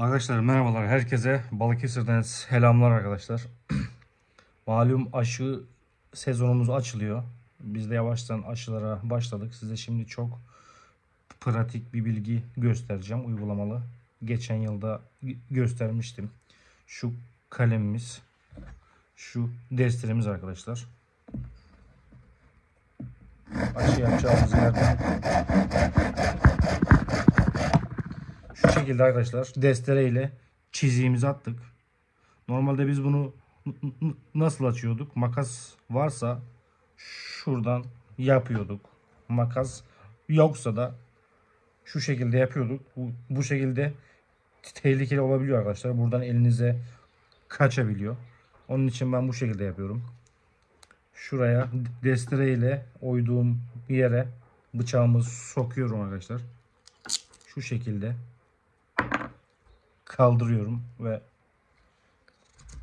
Arkadaşlar merhabalar herkese Balıkesir'den selamlar arkadaşlar. Malum aşı sezonumuz açılıyor. Biz de yavaştan aşılara başladık. Size şimdi çok pratik bir bilgi göstereceğim uygulamalı. Geçen yılda göstermiştim. Şu kalemimiz, şu desteremiz arkadaşlar. Aşı yapacağımız yerden şekilde arkadaşlar destere ile çiziğimizi attık. Normalde biz bunu nasıl açıyorduk? Makas varsa şuradan yapıyorduk. Makas yoksa da şu şekilde yapıyorduk. Bu, bu şekilde tehlikeli olabiliyor arkadaşlar. Buradan elinize kaçabiliyor. Onun için ben bu şekilde yapıyorum. Şuraya destere ile oyduğum yere bıçağımı sokuyorum arkadaşlar. Şu şekilde kaldırıyorum ve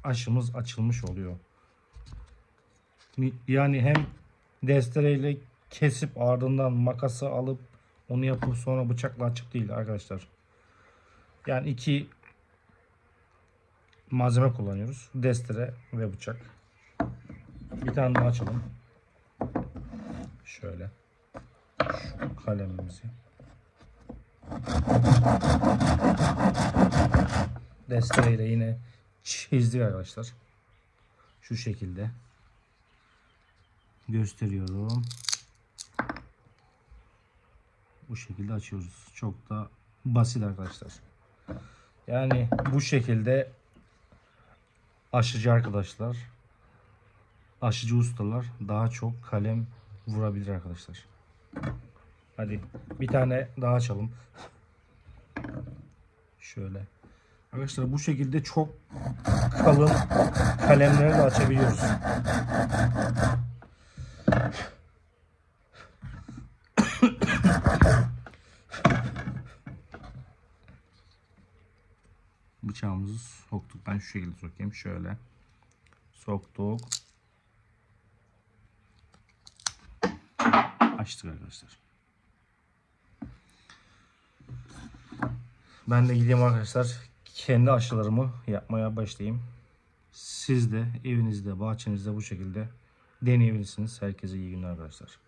aşımız açılmış oluyor. Yani hem destereyle kesip ardından makası alıp onu yapıp sonra bıçakla açıp değil arkadaşlar. Yani iki malzeme kullanıyoruz. Destere ve bıçak. Bir tane daha açalım. Şöyle. Şu kalemimizi. Destereyle yine çizdik arkadaşlar. Şu şekilde. Gösteriyorum. Bu şekilde açıyoruz. Çok da basit arkadaşlar. Yani bu şekilde aşıcı arkadaşlar aşıcı ustalar daha çok kalem vurabilir arkadaşlar. Hadi bir tane daha açalım. Şöyle. Arkadaşlar bu şekilde çok kalın kalemleri de açabiliyoruz. Bıçağımızı soktuk. Ben şu şekilde sokayım. Şöyle. Soktuk. Açtık arkadaşlar. Ben de gideyim arkadaşlar kendi aşılarımı yapmaya başlayayım. Siz de evinizde, bahçenizde bu şekilde deneyebilirsiniz. Herkese iyi günler arkadaşlar.